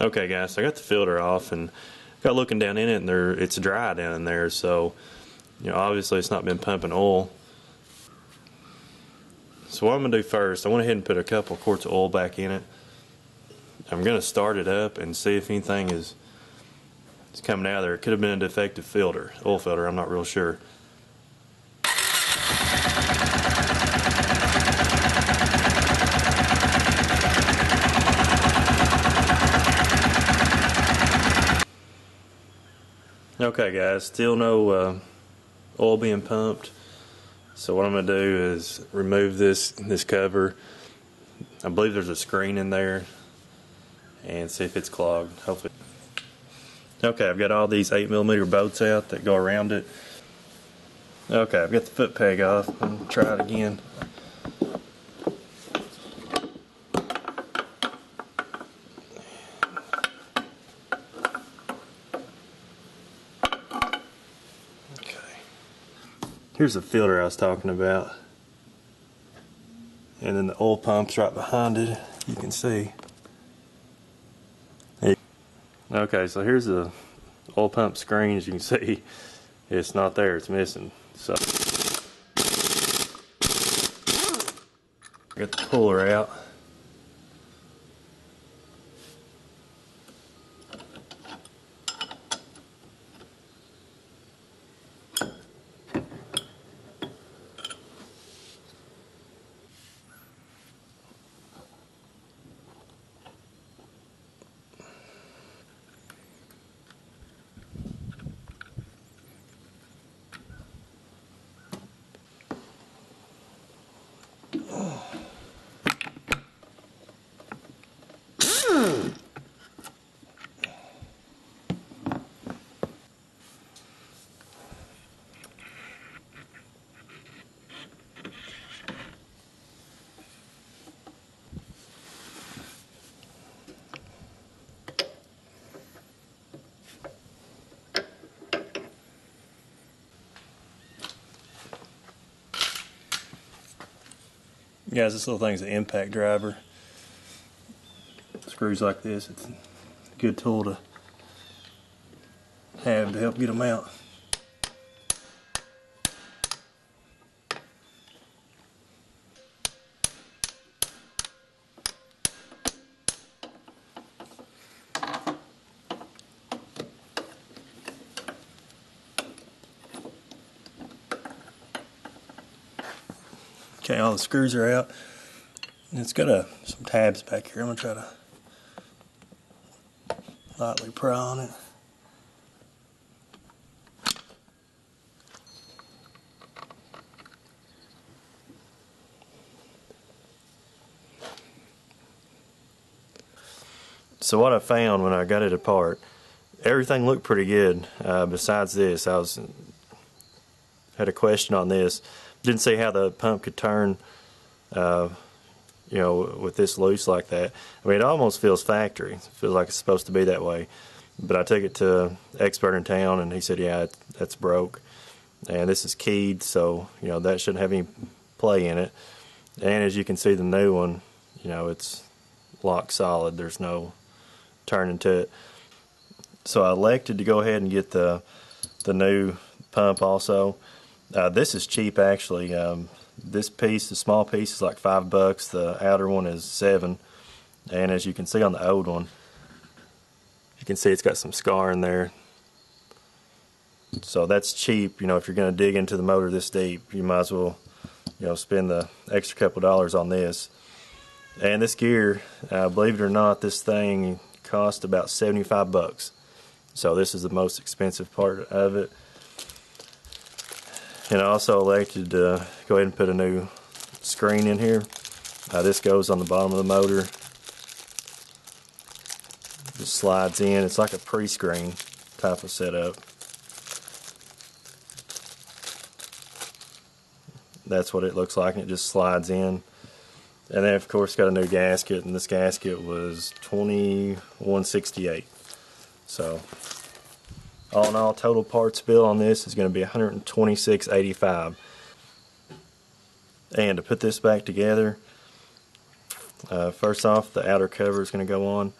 Okay, guys, so I got the filter off and I got looking down in it, and there it's dry down in there. So, you know, obviously it's not been pumping oil. So what I'm gonna do first, I went ahead and put a couple quarts of oil back in it. I'm gonna start it up and see if anything is is coming out of there. It could have been a defective filter, oil filter. I'm not real sure. Okay guys, still no uh, oil being pumped. So what I'm going to do is remove this this cover. I believe there's a screen in there and see if it's clogged. Hopefully. Okay, I've got all these 8 millimeter bolts out that go around it. Okay, I've got the foot peg off. I'll try it again. Here's the filter I was talking about. And then the oil pump's right behind it. You can see. Okay, so here's the oil pump screen. As you can see, it's not there. It's missing. So, get the puller out. Guys, this little thing's an impact driver. Screws like this. It's a good tool to have to help get them out. Okay, all the screws are out. It's got a, some tabs back here. I'm going to try to lightly pry on it. So what I found when I got it apart, everything looked pretty good. Uh, besides this, I was had a question on this didn't see how the pump could turn, uh, you know, with this loose like that. I mean, it almost feels factory. It feels like it's supposed to be that way. But I took it to expert in town, and he said, yeah, that's broke. And this is keyed, so, you know, that shouldn't have any play in it. And as you can see, the new one, you know, it's lock solid. There's no turning to it. So I elected to go ahead and get the the new pump also. Uh, this is cheap actually. Um, this piece, the small piece, is like five bucks. The outer one is seven. And as you can see on the old one, you can see it's got some scar in there. So that's cheap. You know, if you're going to dig into the motor this deep, you might as well, you know, spend the extra couple dollars on this. And this gear, uh, believe it or not, this thing cost about 75 bucks. So this is the most expensive part of it. And I also elected to go ahead and put a new screen in here. Uh, this goes on the bottom of the motor. Just slides in. It's like a pre-screen type of setup. That's what it looks like, and it just slides in. And then, of course, got a new gasket, and this gasket was 2168 So all in all, total parts bill on this is going to be 126.85. And to put this back together, uh, first off, the outer cover is going to go on.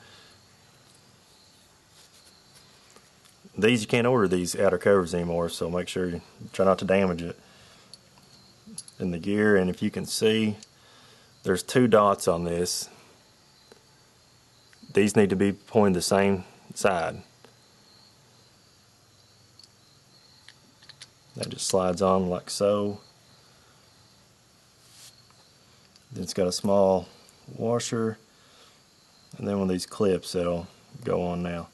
These you can't order these outer covers anymore, so make sure you try not to damage it. In the gear, and if you can see, there's two dots on this. These need to be pointing the same side. That just slides on like so. Then it's got a small washer and then one of these clips that'll go on now.